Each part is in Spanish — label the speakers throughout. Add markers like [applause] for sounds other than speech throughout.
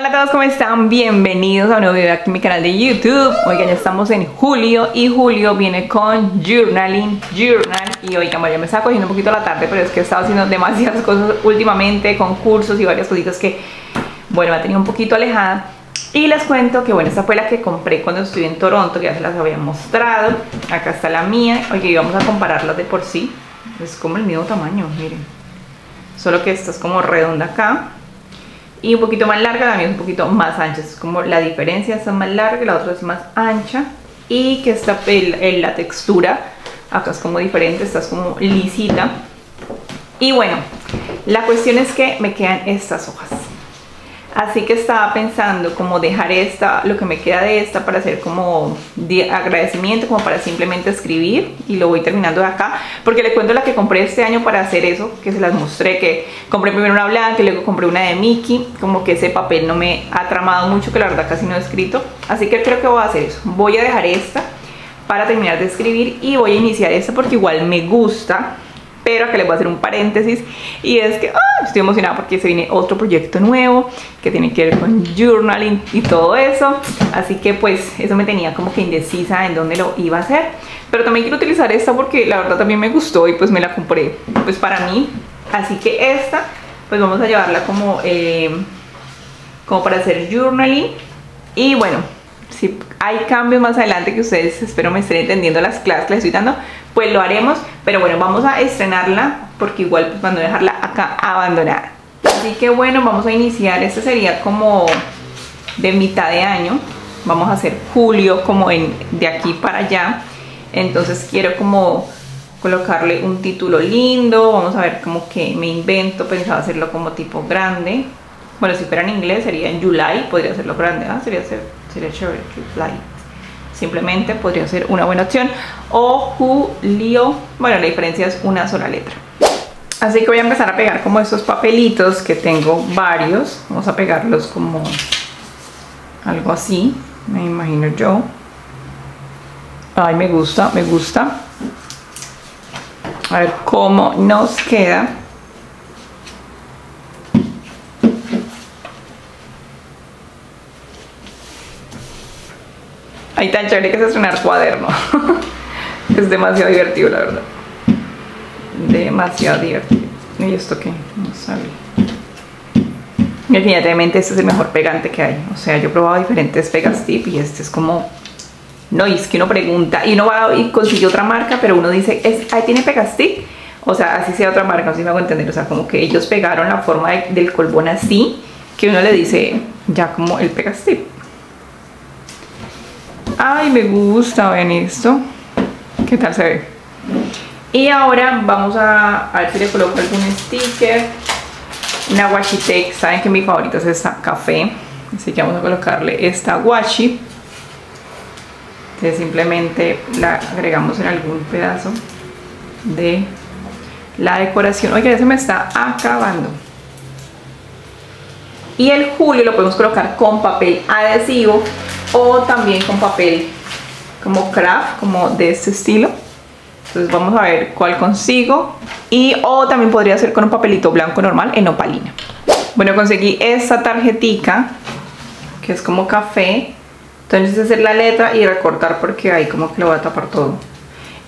Speaker 1: Hola a todos, ¿cómo están? Bienvenidos a un nuevo video aquí en mi canal de YouTube Oigan, ya estamos en julio y julio viene con Journaling Journal Y oigan, bueno, ya me estaba cogiendo un poquito la tarde Pero es que he estado haciendo demasiadas [laughs] cosas últimamente Concursos y varias cositas que, bueno, me ha tenido un poquito alejada y les cuento que bueno, esta fue la que compré cuando estuve en Toronto, que ya se las había mostrado. Acá está la mía. Oye, vamos a compararlas de por sí. Es como el mismo tamaño, miren. Solo que esta es como redonda acá. Y un poquito más larga, también es un poquito más ancha. Es como la diferencia, esta es más larga, la otra es más ancha. Y que esta, el, la textura, acá es como diferente, esta es como lisita. Y bueno, la cuestión es que me quedan estas hojas. Así que estaba pensando como dejar esta, lo que me queda de esta para hacer como de agradecimiento, como para simplemente escribir y lo voy terminando de acá, porque le cuento la que compré este año para hacer eso, que se las mostré, que compré primero una blanca y luego compré una de Mickey, como que ese papel no me ha tramado mucho, que la verdad casi no he escrito, así que creo que voy a hacer eso, voy a dejar esta para terminar de escribir y voy a iniciar esta porque igual me gusta, pero que les voy a hacer un paréntesis y es que ¡ah! estoy emocionada porque se viene otro proyecto nuevo que tiene que ver con journaling y todo eso. Así que pues eso me tenía como que indecisa en dónde lo iba a hacer. Pero también quiero utilizar esta porque la verdad también me gustó y pues me la compré pues para mí. Así que esta pues vamos a llevarla como eh, como para hacer journaling. Y bueno si hay cambios más adelante que ustedes espero me estén entendiendo las clases que les estoy dando, pues lo haremos. Pero bueno, vamos a estrenarla porque igual pues van a dejarla acá abandonada. Así que bueno, vamos a iniciar. Este sería como de mitad de año. Vamos a hacer julio como en, de aquí para allá. Entonces quiero como colocarle un título lindo. Vamos a ver como que me invento. Pensaba hacerlo como tipo grande. Bueno, si fuera en inglés sería en July. Podría hacerlo grande. Ah, sería ser sería chévere, July. Simplemente podría ser una buena opción. O Julio, bueno, la diferencia es una sola letra. Así que voy a empezar a pegar como estos papelitos que tengo varios. Vamos a pegarlos como algo así, me imagino yo. Ay, me gusta, me gusta. A ver cómo nos queda. Ay, tan chévere que es estrenar cuaderno. [laughs] es demasiado divertido, la verdad. Demasiado divertido. ¿Y esto qué? No sabía. Definitivamente este es el mejor pegante que hay. O sea, yo he probado diferentes Pegastip y este es como... No, es que uno pregunta y uno va y consigue otra marca, pero uno dice, ¿Es, ahí tiene Pegastip. O sea, así sea otra marca, así me hago entender. O sea, como que ellos pegaron la forma del colbón así, que uno le dice ya como el Pegastip. Ay, me gusta, ven esto. ¿Qué tal se ve? Y ahora vamos a, ver si le coloco algún sticker. Una washi tape. Saben que mi favorita es esta café. Así que vamos a colocarle esta washi. Que simplemente la agregamos en algún pedazo de la decoración. Oiga, ya se me está acabando. Y el julio lo podemos colocar con papel adhesivo o también con papel como craft, como de este estilo. Entonces vamos a ver cuál consigo. Y o también podría ser con un papelito blanco normal en opalina. Bueno, conseguí esta tarjetica que es como café. Entonces hacer la letra y recortar porque ahí como que lo voy a tapar todo.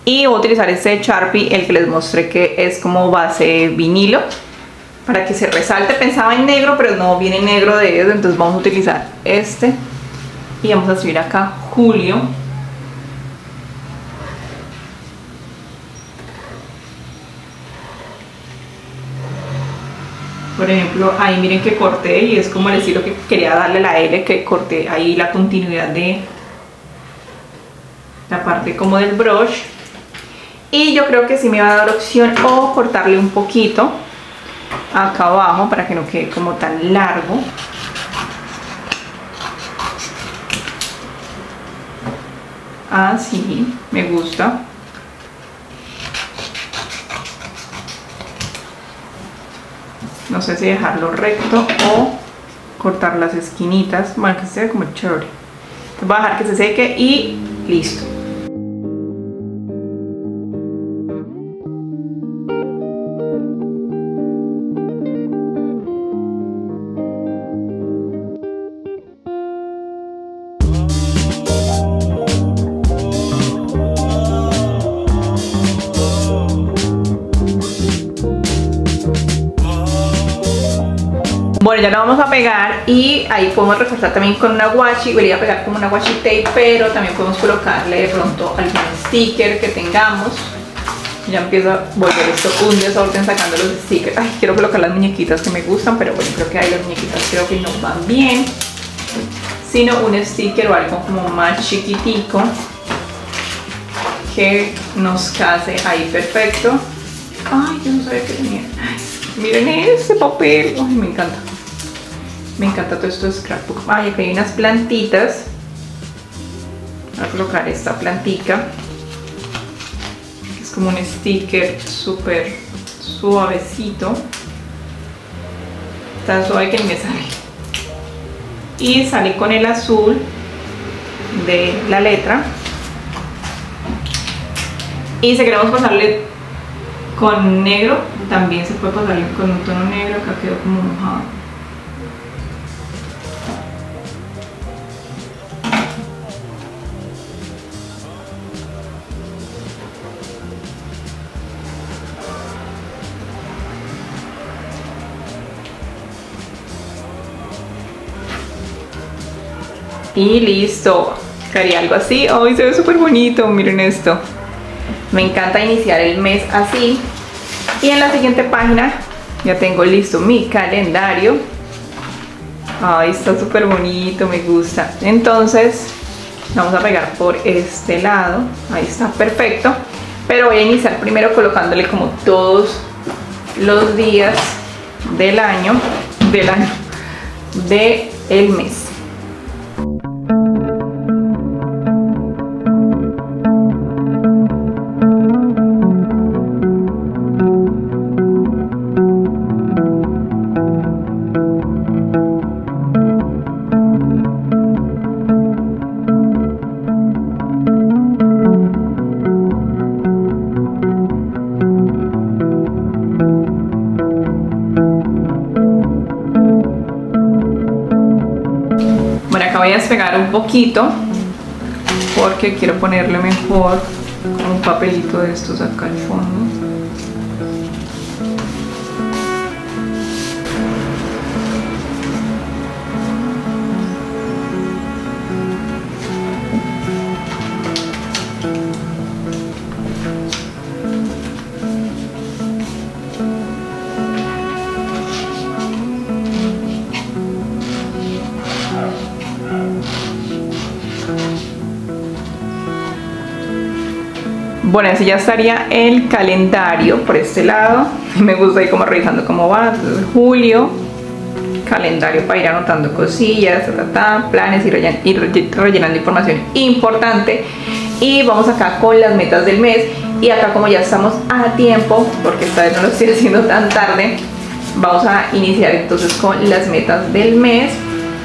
Speaker 1: Y voy a utilizar este Sharpie, el que les mostré que es como base vinilo. Para que se resalte, pensaba en negro, pero no viene negro de eso. Entonces vamos a utilizar este y vamos a subir acá julio. Por ejemplo ahí miren que corté y es como el estilo que quería darle la L que corté ahí la continuidad de la parte como del brush. Y yo creo que sí me va a dar opción o cortarle un poquito acá abajo para que no quede como tan largo Ah, sí, me gusta. No sé si dejarlo recto o cortar las esquinitas. Bueno, que se ve como chévere. Voy a dejar que se seque y listo. Ya lo vamos a pegar y ahí podemos recortar también con una washi. Voy a pegar como una washi tape, pero también podemos colocarle de pronto algún sticker que tengamos. Ya empiezo a volver esto un desorden sacando los stickers. Ay, quiero colocar las muñequitas que me gustan, pero bueno, creo que ahí las muñequitas creo que no van bien. Sino un sticker o algo como más chiquitico que nos case ahí perfecto. Ay, yo no sabía que tenía. miren ese papel. Me encanta. Me encanta todo esto de scrapbook. Ay, aquí hay unas plantitas. Voy a colocar esta plantica. Es como un sticker súper suavecito. Está suave que me sale. Y sale con el azul de la letra. Y si queremos pasarle con negro, también se puede pasarle con un tono negro. Acá quedó como mojado. Y listo. Haría algo así. Ay, se ve súper bonito. Miren esto. Me encanta iniciar el mes así. Y en la siguiente página ya tengo listo mi calendario. Ay, está súper bonito, me gusta. Entonces, vamos a pegar por este lado. Ahí está, perfecto. Pero voy a iniciar primero colocándole como todos los días del año, del año, de el mes. Pegar un poquito porque quiero ponerle mejor un papelito de estos acá al Bueno, así ya estaría el calendario por este lado. Me gusta ir como revisando cómo va. julio, calendario para ir anotando cosillas, planes y ir rellenando información importante. Y vamos acá con las metas del mes. Y acá como ya estamos a tiempo, porque esta vez no lo estoy [laughs] haciendo tan tarde, vamos a iniciar entonces con las metas del mes.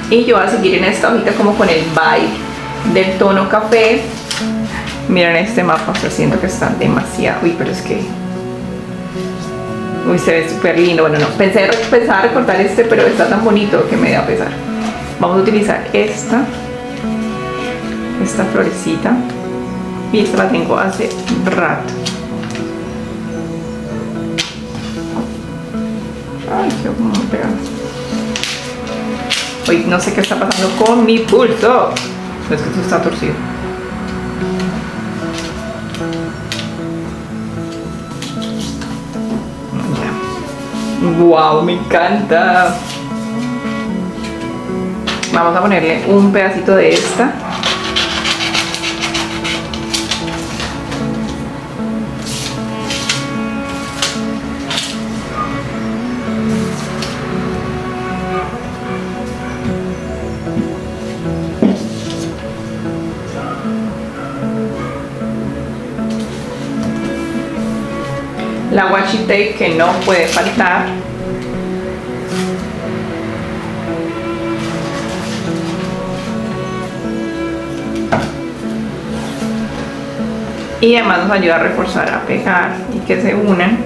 Speaker 1: Y yo voy a seguir en esta hojita como con el vibe del tono café Miren este mapa, o siento que está demasiado. Uy, pero es que. Uy, se ve súper lindo. Bueno, no, pensé, pensaba recortar este, pero está tan bonito que me da pesar. Vamos a utilizar esta. Esta florecita. Y esta la tengo hace rato. Ay, qué. Uy, no sé qué está pasando con mi pulso. Es que esto está torcido. ¡Wow! Me encanta. Vamos a ponerle un pedacito de esta. La washi tape que no puede faltar. Y además nos ayuda a reforzar, a pegar y que se unan.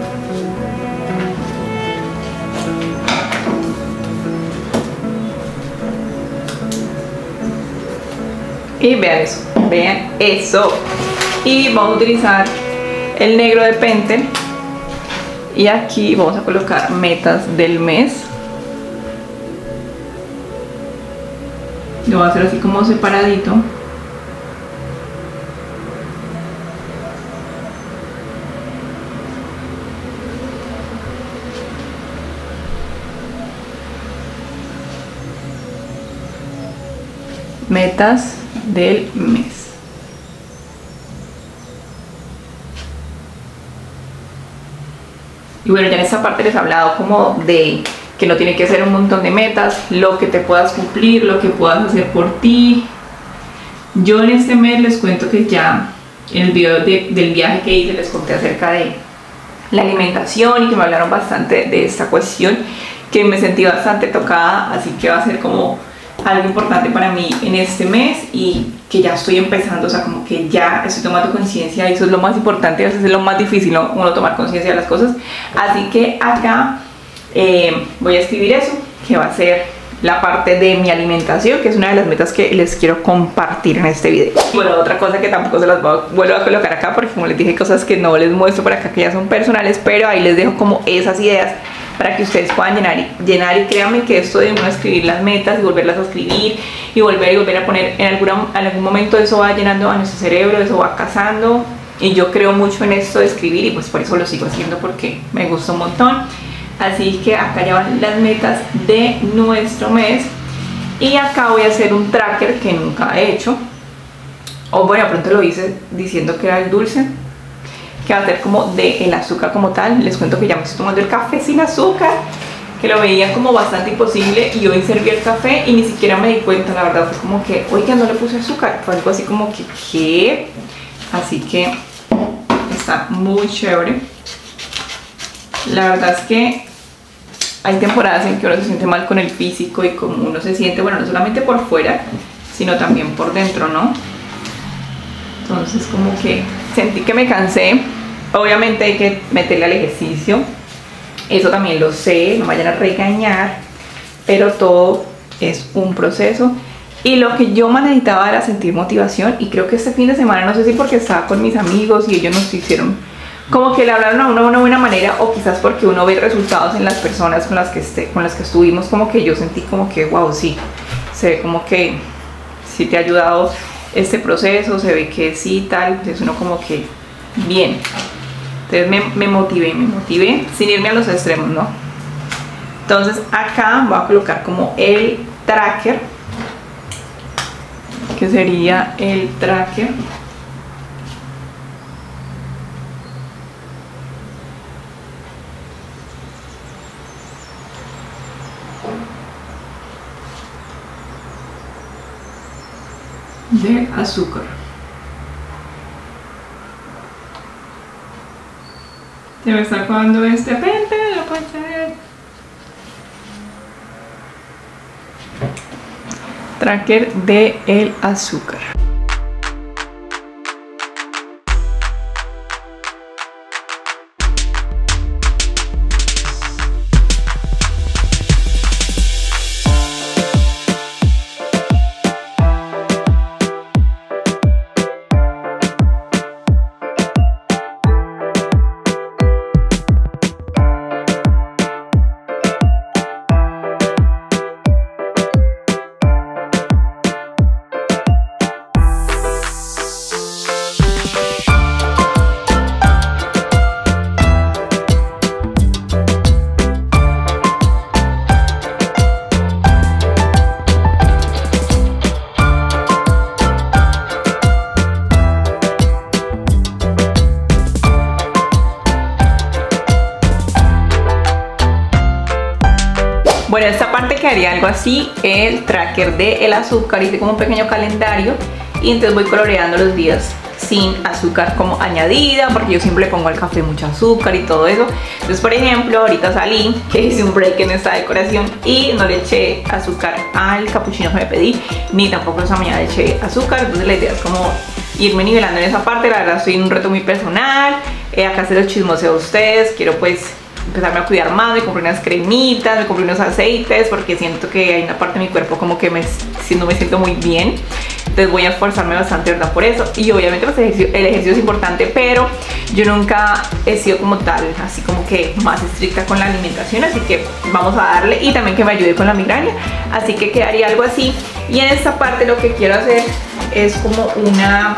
Speaker 1: Y vean eso, vean eso. Y vamos a utilizar el negro de Pentel y aquí vamos a colocar metas del mes lo voy a hacer así como separadito metas del mes. Y bueno, ya en esta parte les he hablado como de que no tiene que ser un montón de metas, lo que te puedas cumplir, lo que puedas hacer por ti. Yo en este mes les cuento que ya en el video del viaje que hice les conté acerca de la alimentación y que me hablaron bastante de esta cuestión, que me sentí bastante tocada, así que va a ser como algo importante para mí en este mes y que ya estoy empezando, o sea, como que ya estoy tomando conciencia y eso es lo más importante, a veces es lo más difícil, ¿no? uno tomar conciencia de las cosas. Así que acá eh, voy a escribir eso, que va a ser la parte de mi alimentación, que es una de las metas que les quiero compartir en este video. Bueno, otra cosa que tampoco se las vuelvo a colocar acá, porque como les dije, cosas que no les muestro por acá, que ya son personales, pero ahí les dejo como esas ideas para que ustedes puedan llenar y, llenar y créanme que esto de uno escribir las metas y volverlas a escribir y volver y volver a poner en, alguna, en algún momento eso va llenando a nuestro cerebro, eso va cazando. Y yo creo mucho en esto de escribir y pues por eso lo sigo haciendo porque me gusta un montón. Así que acá ya van las metas de nuestro mes. Y acá voy a hacer un tracker que nunca he hecho. O bueno, pronto lo hice diciendo que era el dulce que va a ser como de el azúcar como tal. Les cuento que ya me estoy tomando el café sin azúcar, que lo veía como bastante imposible y hoy serví el café y ni siquiera me di cuenta, la verdad fue como que, oiga, no le puse azúcar, fue algo así como que, ¿qué? Así que está muy chévere. La verdad es que hay temporadas en que uno se siente mal con el físico y como uno se siente, bueno, no solamente por fuera, sino también por dentro, ¿no? Entonces como que sentí que me cansé. Obviamente hay que meterle al ejercicio. Eso también lo sé, no vayan a regañar. Pero todo es un proceso. Y lo que yo más necesitaba era sentir motivación. Y creo que este fin de semana, no sé si porque estaba con mis amigos y ellos nos hicieron como que le hablaron a uno de una buena manera o quizás porque uno ve resultados en las personas con las que, esté, con las que estuvimos, como que yo sentí como que, wow, sí, se ve como que sí te ha ayudado este proceso, se ve que sí, tal, entonces uno como que bien. Entonces me, me motivé, me motivé sin irme a los extremos, ¿no? Entonces acá voy a colocar como el tracker, que sería el tracker. de azúcar. Se me está acabando este pente, lo puedo Tracker de el azúcar. Bueno, esta parte quedaría algo así, el tracker de el azúcar, hice como un pequeño calendario y entonces voy coloreando los días sin azúcar como añadida porque yo siempre le pongo al café mucho azúcar y todo eso. Entonces por ejemplo ahorita salí [laughs] que hice un break en esta decoración y no le eché azúcar al capuchino que me pedí ni tampoco esa mañana le eché azúcar. Entonces la idea es como irme nivelando en esa parte. La verdad estoy en un reto muy personal. Eh, acá se los chismoseo a ustedes. Quiero pues empezarme a cuidar más, me compré unas cremitas, me compré unos aceites porque siento que hay una parte de mi cuerpo como que me, no me siento muy bien. Entonces voy a esforzarme bastante, ¿verdad? Por eso. Y obviamente pues, el, ejercicio, es importante pero yo nunca he sido como tal, así como que más estricta con la alimentación así que vamos a darle. Y también que me ayude con la migraña. Así que quedaría algo así. Y en esta parte lo que quiero hacer es como una,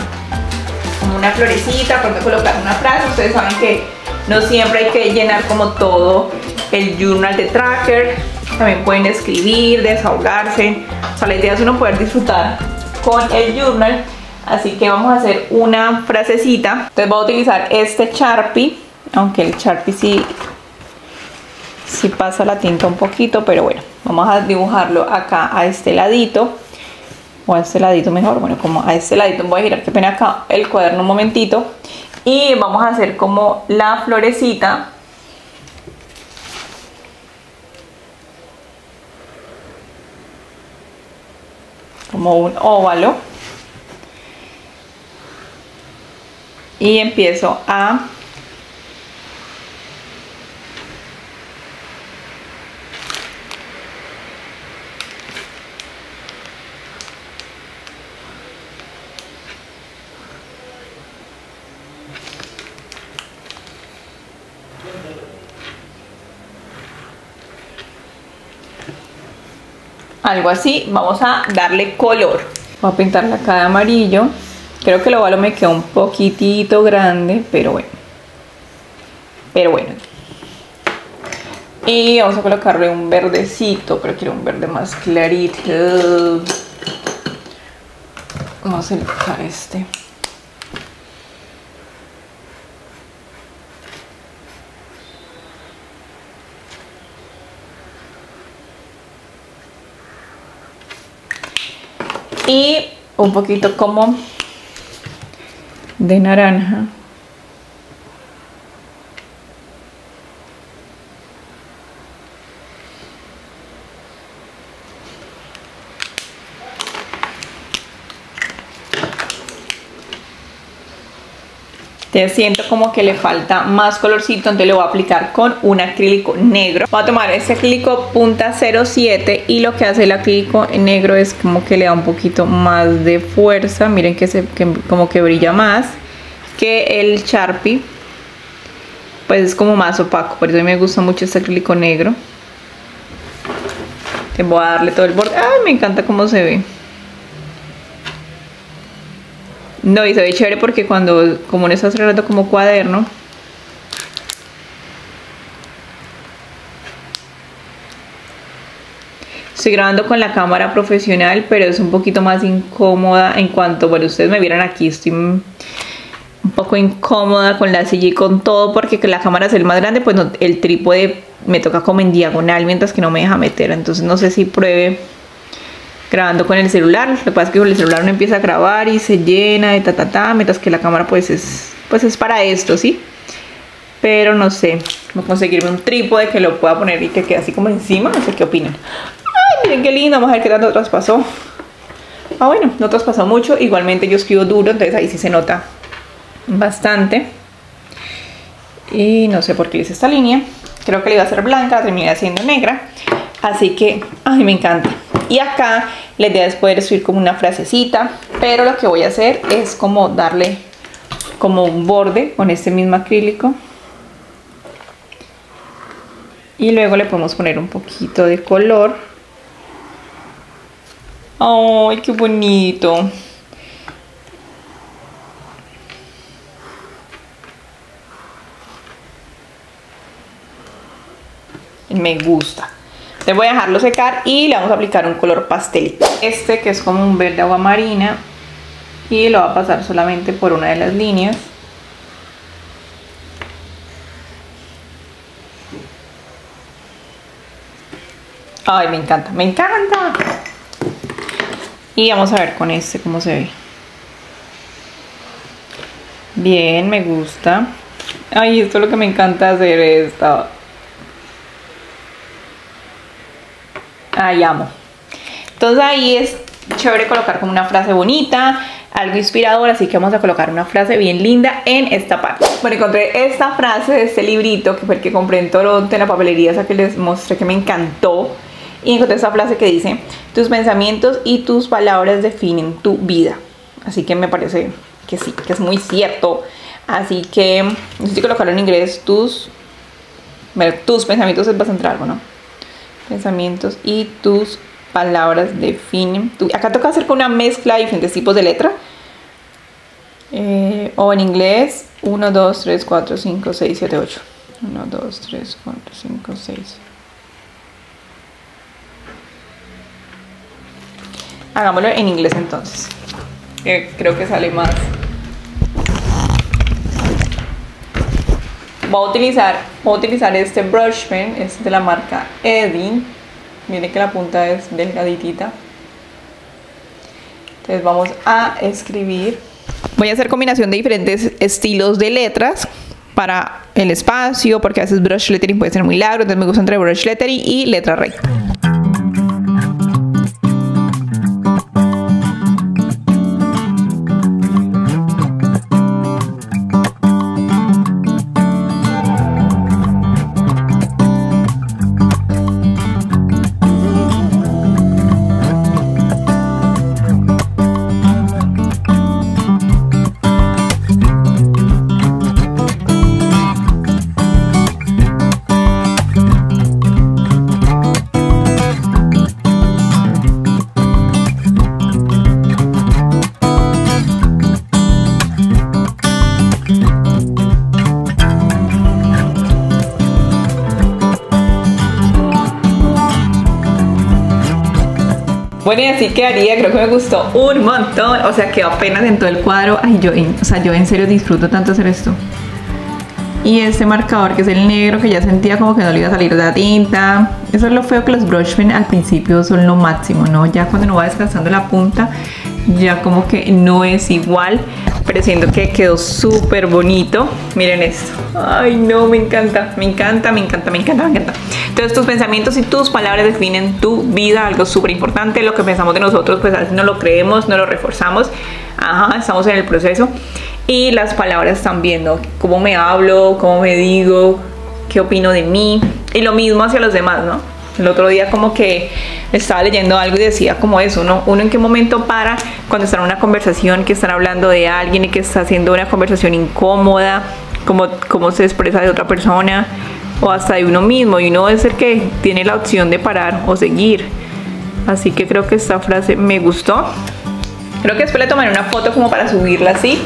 Speaker 1: como una florecita, porque colocar una frase. Ustedes saben que no siempre hay que llenar como todo el journal de tracker. También pueden escribir, desahogarse. O sea, la idea es uno poder disfrutar con el journal. Así que vamos a hacer una frasecita. Entonces voy a utilizar este Sharpie. Aunque el Sharpie sí, sí pasa la tinta un poquito, pero bueno, vamos a dibujarlo acá a este ladito. O a este ladito mejor, bueno, como a este ladito voy a girar que acá el cuaderno un momentito. Y vamos a hacer como la florecita. Como un óvalo. Y empiezo a algo así vamos a darle color. Voy a pintarla acá de amarillo. Creo que el ovalo me quedó un poquitito grande pero bueno. Pero bueno. Y vamos a colocarle un verdecito pero quiero un verde más clarito. Vamos a seleccionar este y un poquito como de naranja Te siento como que le falta más colorcito, entonces le voy a aplicar con un acrílico negro. Voy a tomar este acrílico punta 07 y lo que hace el acrílico negro es como que le da un poquito más de fuerza. Miren que, se, como que brilla más que el Sharpie. Pues es como más opaco, por eso me gusta mucho este acrílico negro. Te voy a darle todo el borde. Ay, me encanta cómo se ve. No, y se ve chévere porque cuando, como no estás grabando como cuaderno, Estoy grabando con la cámara profesional, pero es un poquito más incómoda en cuanto, bueno, ustedes me vieran aquí, estoy un poco incómoda con la silla y con todo, porque la cámara es el más grande, pues el trípode me toca como en diagonal, mientras que no me deja meter, entonces no sé si pruebe grabando con el celular. Lo que pasa es que con el celular uno empieza a grabar y se llena de ta ta ta, mientras que la cámara pues es, pues es para esto, ¿sí? Pero no sé, voy a conseguirme un trípode que lo pueda poner y que quede así como encima, no sé qué opinan. Ay, miren qué lindo, vamos a ver qué tanto traspasó. Ah, bueno, no traspasó mucho, igualmente yo escribo duro, entonces ahí sí se nota bastante. Y no sé por qué hice esta línea. Creo que le iba a ser blanca, la terminé haciendo negra. Así que, ay, me encanta. Y acá la idea es poder subir como una frasecita, pero lo que voy a hacer es como darle como un borde con este mismo acrílico. Y luego le podemos poner un poquito de color. ¡Ay, qué bonito! Me gusta. Le voy a dejarlo secar y le vamos a aplicar un color pastelito. Este que es como un verde agua marina y lo va a pasar solamente por una de las líneas. Ay, me encanta, me encanta. Y vamos a ver con este cómo se ve. Bien, me gusta. Ay, esto es lo que me encanta hacer esta. Ay, amo. Entonces ahí es chévere colocar como una frase bonita, algo inspirador, así que vamos a colocar una frase bien linda en esta parte. Bueno, encontré esta frase de este librito, que fue el que compré en Toronto, en la papelería esa que les mostré que me encantó. Y encontré esta frase que dice, tus pensamientos y tus palabras definen tu vida. Así que me parece que sí, que es muy cierto. Así que, no sé si colocarlo en inglés, tus, tus pensamientos es bastante algo, ¿no? Pensamientos y tus palabras definen tu Acá toca hacer con una mezcla de diferentes tipos de letra. Eh, o en inglés, 1, 2, 3, 4, 5, 6, 7, 8. 1, 2, 3, 4, 5, 6. Hagámoslo en inglés entonces. creo que sale más. Voy a utilizar, voy a utilizar este brush pen, es de la marca Edin. Miren que la punta es delgaditita. Entonces vamos a escribir. Voy a hacer combinación de diferentes estilos de letras para el espacio, porque a veces brush lettering puede ser muy largo, entonces me gusta entre brush lettering y letra rey. Bueno, y así quedaría, creo que me gustó un montón, o sea, quedó apenas en todo el cuadro. Ay, yo, o sea, yo en serio disfruto tanto hacer esto. Y este marcador que es el negro, que ya sentía como que no le iba a salir la tinta. Eso es lo feo que los brush pen al principio son lo máximo, ¿no? Ya cuando uno va descansando la punta, ya como que no es igual pero siento que quedó súper bonito. Miren esto. Ay, no, me encanta, me encanta, me encanta, me encanta, me encanta. Entonces tus pensamientos y tus palabras definen tu vida, algo súper importante. Lo que pensamos de nosotros, pues a veces no lo creemos, no lo reforzamos. Ajá, estamos en el proceso. Y las palabras también, ¿no? Cómo me hablo, cómo me digo, qué opino de mí. Y lo mismo hacia los demás, ¿no? El otro día como que estaba leyendo algo y decía como eso, uno, uno en qué momento para cuando está en una conversación, que están hablando de alguien y que está haciendo una conversación incómoda, cómo, cómo se expresa de otra persona o hasta de uno mismo y uno es el que tiene la opción de parar o seguir. Así que creo que esta frase me gustó. Creo que después le tomaré una foto como para subirla así.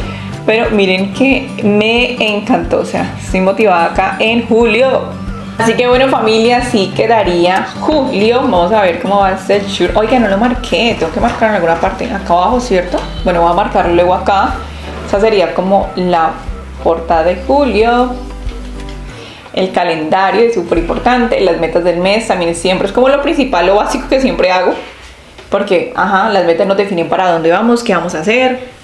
Speaker 1: Pero miren que me encantó, o sea, estoy motivada acá en julio Así que bueno familia, sí quedaría julio. Vamos a ver cómo va este shoot. Oiga, no lo marqué, tengo que marcar en alguna parte. Acá abajo, ¿cierto? Bueno, voy a marcarlo luego acá. Esa sería como la portada de julio. El calendario es súper importante. Las metas del mes también siempre es como lo principal, lo básico que siempre hago. Porque, ajá, las metas nos definen para dónde vamos, qué vamos a hacer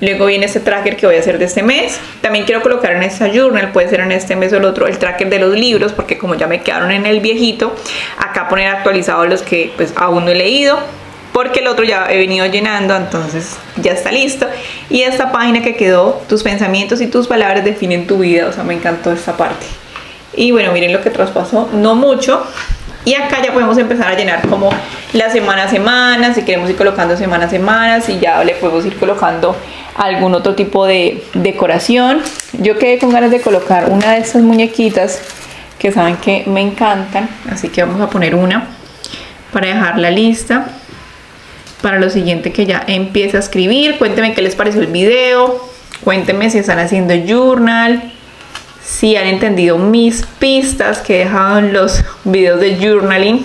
Speaker 1: Luego viene este tracker que voy a hacer de este mes. También quiero colocar en esta journal, puede ser en este mes o el otro, el tracker de los libros, porque como ya me quedaron en el viejito, acá poner actualizados los que pues aún no he leído, porque el otro ya he venido llenando, entonces ya está listo. Y esta página que quedó, tus pensamientos y tus palabras definen tu vida, o sea, me encantó esta parte. Y bueno, miren lo que traspasó, no mucho, y acá ya podemos empezar a llenar como la semana a semana, si queremos ir colocando semana a semana, y ya le podemos ir colocando algún otro tipo de decoración. Yo quedé con ganas de colocar una de estas muñequitas que saben que me encantan, así que vamos a poner una para dejarla lista para lo siguiente que ya empiece a escribir. Cuéntenme qué les pareció el video, cuéntenme si están haciendo journal, si han entendido mis pistas que he en los videos de journaling,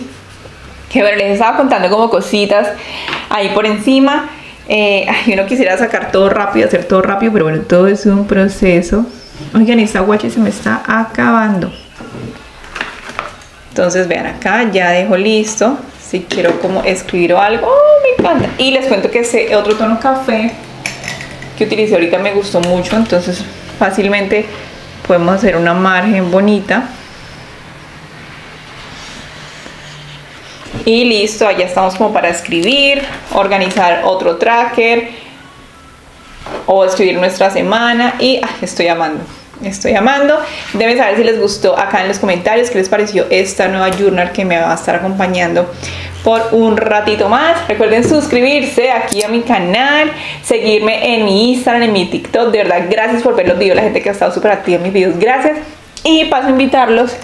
Speaker 1: que bueno, les estaba contando como cositas ahí por encima. Eh, yo no quisiera sacar todo rápido, hacer todo rápido, pero bueno, todo es un proceso. Oigan, esta guache se me está acabando. Entonces vean acá, ya dejo listo. Si quiero como escribir o algo, oh, me encanta. Y les cuento que ese otro tono café que utilicé ahorita me gustó mucho, entonces fácilmente podemos hacer una margen bonita. Y listo, ya estamos como para escribir, organizar otro tracker o escribir nuestra semana y estoy amando. Estoy amando. Deben saber si les gustó acá en los comentarios qué les pareció esta nueva journal que me va a estar acompañando por un ratito más. Recuerden suscribirse aquí a mi canal, seguirme en mi Instagram, en mi TikTok. De verdad, gracias por ver los videos, la gente que ha estado súper activa en mis videos. Gracias. Y paso a invitarlos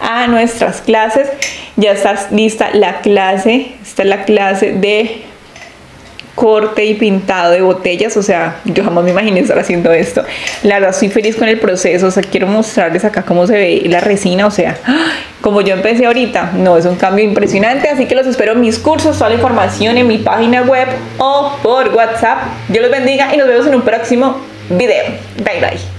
Speaker 1: a nuestras clases. Ya está lista la clase. Esta es la clase de corte y pintado de botellas, o sea, yo jamás me imaginé estar haciendo esto. La verdad estoy feliz con el proceso, o sea, quiero mostrarles acá cómo se ve la resina, o sea, como yo empecé ahorita, no, es un cambio impresionante, así que los espero en mis cursos, toda la información en mi página web o por WhatsApp. Dios los bendiga y nos vemos en un próximo video. Bye bye.